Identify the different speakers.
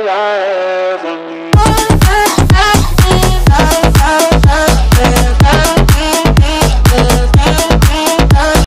Speaker 1: आए